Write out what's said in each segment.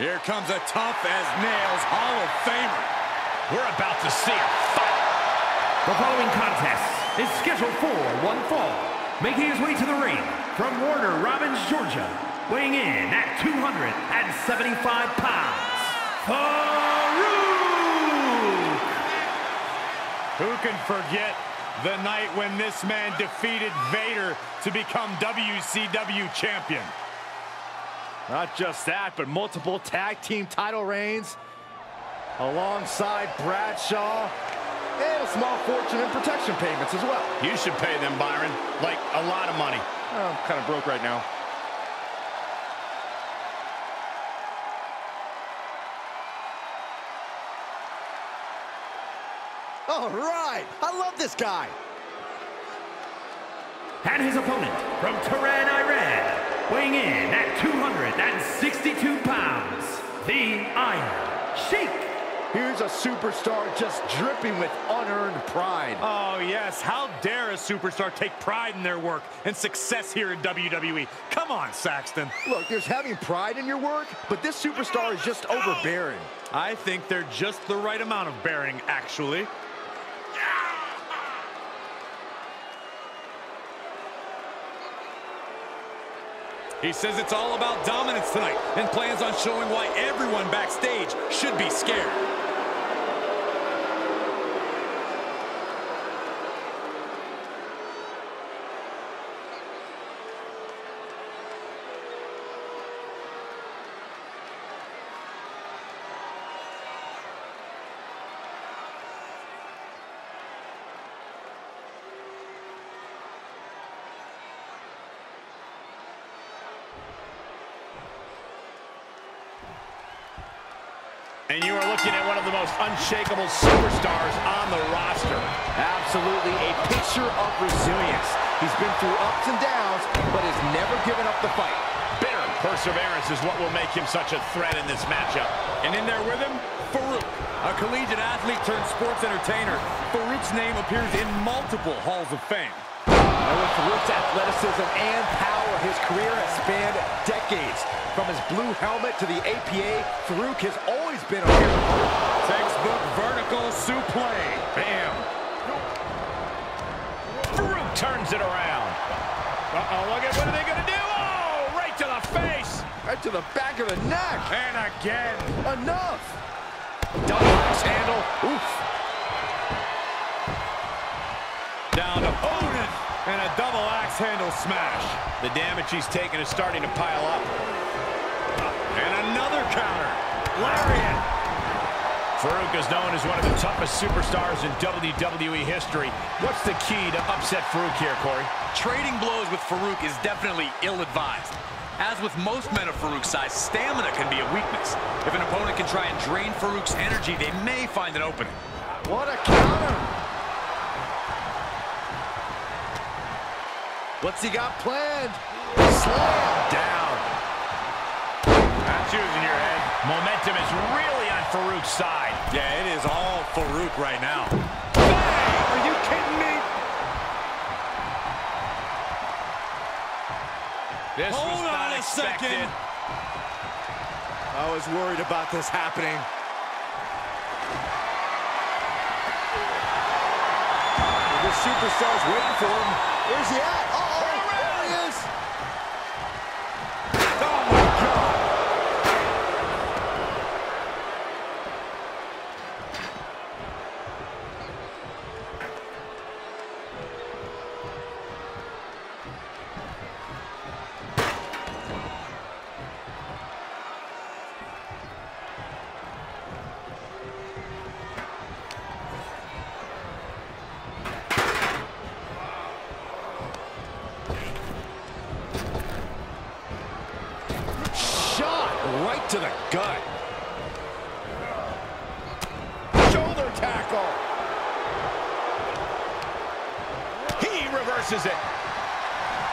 Here comes a tough as nails Hall of Famer. We're about to see a fight. The following contest is scheduled for one fall. Making his way to the ring from Warner Robins, Georgia, weighing in at 275 pounds, Farouk! Who can forget the night when this man defeated Vader to become WCW champion? Not just that, but multiple tag team title reigns alongside Bradshaw and a small fortune in protection payments as well. You should pay them, Byron. Like, a lot of money. Oh, I'm kind of broke right now. All right. I love this guy. And his opponent from Tehran, Iran, weighing in at 262 pounds, the Iron Sheik. Here's a superstar just dripping with unearned pride. Oh, yes. How dare a superstar take pride in their work and success here in WWE? Come on, Saxton. Look, there's having pride in your work, but this superstar is just overbearing. I think they're just the right amount of bearing, actually. He says it's all about dominance tonight and plans on showing why everyone backstage should be scared. And you are looking at one of the most unshakable superstars on the roster. Absolutely a picture of resilience. He's been through ups and downs, but has never given up the fight. Bitter perseverance is what will make him such a threat in this matchup. And in there with him, Farouk, a collegiate athlete turned sports entertainer. Farouk's name appears in multiple halls of fame. And with Farouk's athleticism and power, his career has spanned decades. From his blue helmet to the APA, Farouk has always been a hero. Textbook vertical suplex. Bam. Farouk turns it around. Uh-oh, look at what are they going to do? Oh, right to the face. Right to the back of the neck. And again. Enough. Double axe handle. Oof. Down to Odin. And a double axe handle smash. The damage he's taken is starting to pile up. And another counter. Lariat. Farouk is known as one of the toughest superstars in WWE history. What's the key to upset Farouk here, Corey? Trading blows with Farouk is definitely ill-advised. As with most men of Farouk's size, stamina can be a weakness. If an opponent can try and drain Farouk's energy, they may find an opening. What a counter. What's he got planned? Slam down. That's using your head. Momentum is really on Farouk's side. Yeah, it is all Farouk right now. Bang! Are you kidding me? This Hold was on not a expected. second. I was worried about this happening. The superstar's waiting for him. Where's he at? To the gut. Shoulder tackle. He reverses it.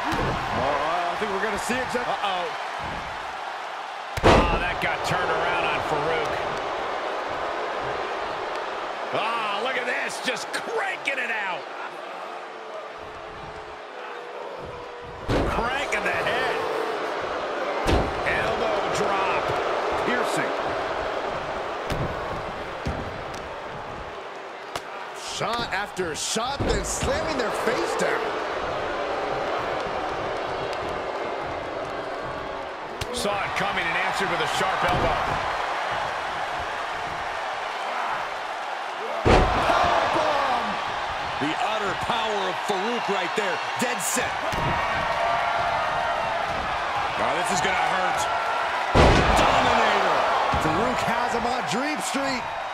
Oh, I think we're going to see it. Uh-oh. Oh, that got turned around on Farouk. Ah, look at this, just cranking it Shot after shot, then slamming their face down. Saw it coming and answered with a sharp elbow. The utter power of Farouk right there. Dead set. Oh, this is gonna hurt. Dominator! Farouk has him on Dream Street.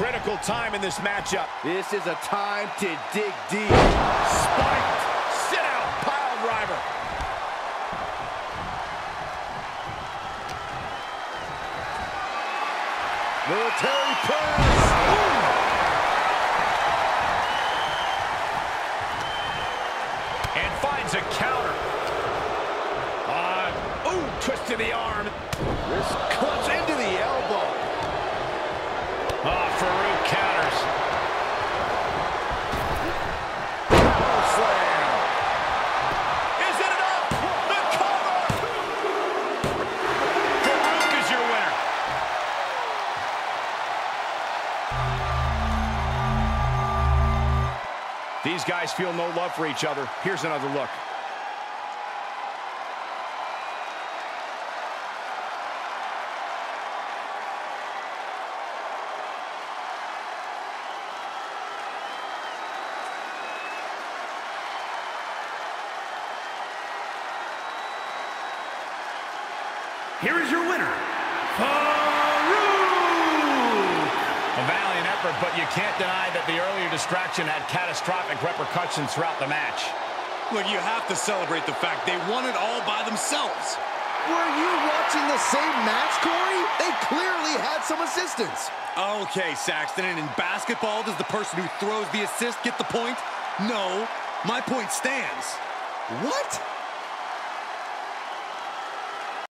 Critical time in this matchup. This is a time to dig deep. Spiked. Sit out. Pile driver. Military press. And finds a counter. Uh, ooh, twist to the arm. Wrist clutch into the elbow. These guys feel no love for each other. Here's another look. Here is your winner, Farouk! A valiant effort, but you can't deny that the earlier distraction had catastrophic repercussions throughout the match. Look, you have to celebrate the fact they won it all by themselves. Were you watching the same match, Corey? They clearly had some assistance. Okay, Saxton, and in basketball, does the person who throws the assist get the point? No, my point stands. What?